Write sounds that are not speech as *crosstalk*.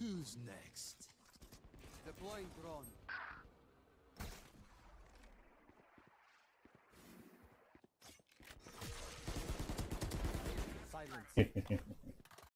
Who's next? Deploying drone. Silence. *laughs*